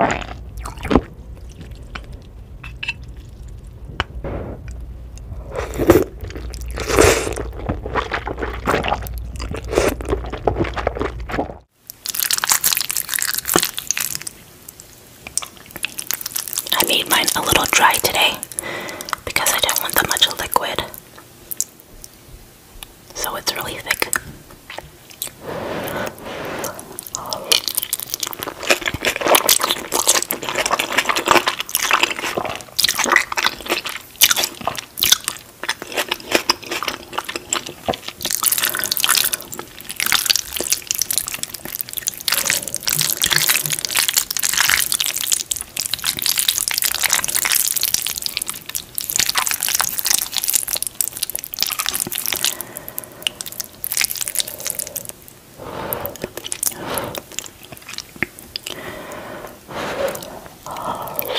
I made mine a little dry today because I don't want that much liquid. So it's really thin.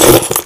you